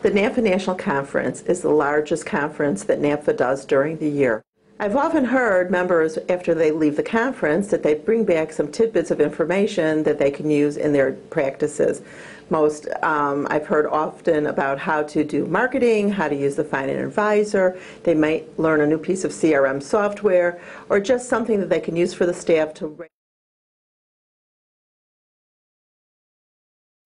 The NAPFA National Conference is the largest conference that NAPFA does during the year. I've often heard members, after they leave the conference, that they bring back some tidbits of information that they can use in their practices. Most, um, I've heard often about how to do marketing, how to use the Find an Advisor. They might learn a new piece of CRM software, or just something that they can use for the staff to.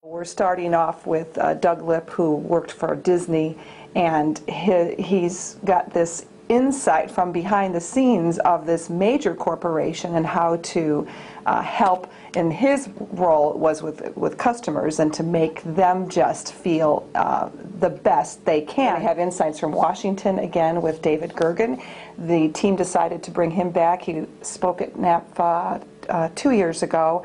We're starting off with uh, Doug Lipp, who worked for Disney, and he, he's got this insight from behind the scenes of this major corporation and how to uh, help in his role was with with customers and to make them just feel uh, the best they can. Have insights from Washington again with David Gergen. The team decided to bring him back. He spoke at NAPFA uh, two years ago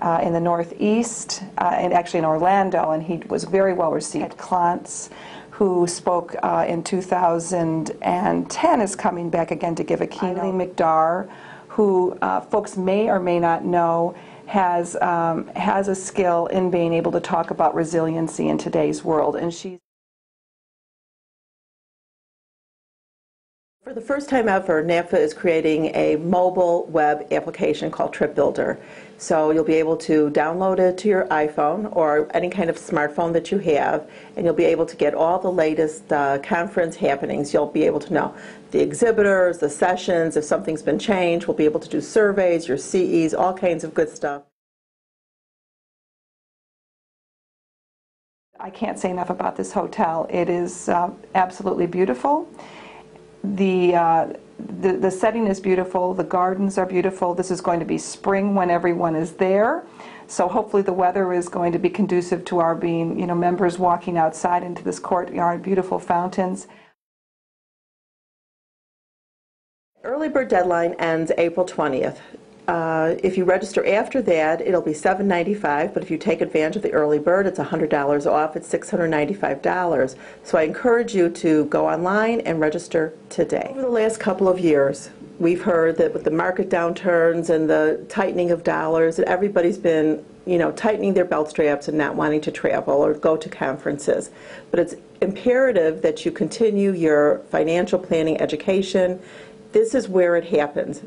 uh, in the Northeast, uh, and actually in Orlando, and he was very well received. Clance, who spoke uh, in 2010, is coming back again to give a keynote. McDarr, who uh, folks may or may not know, has um, has a skill in being able to talk about resiliency in today's world, and she's. For the first time ever, NAPFA is creating a mobile web application called Trip Builder. So you'll be able to download it to your iPhone or any kind of smartphone that you have, and you'll be able to get all the latest uh, conference happenings. You'll be able to know the exhibitors, the sessions, if something's been changed. We'll be able to do surveys, your CEs, all kinds of good stuff. I can't say enough about this hotel. It is uh, absolutely beautiful the, uh, the, the setting is beautiful, the gardens are beautiful. This is going to be spring when everyone is there. So hopefully the weather is going to be conducive to our being, you know, members walking outside into this courtyard, beautiful fountains. Early bird deadline ends April 20th. Uh, if you register after that, it'll be $7.95, but if you take advantage of the early bird, it's $100 off. It's $695. So I encourage you to go online and register today. Over the last couple of years, we've heard that with the market downturns and the tightening of dollars, that everybody's been you know, tightening their belt straps and not wanting to travel or go to conferences. But it's imperative that you continue your financial planning education. This is where it happens.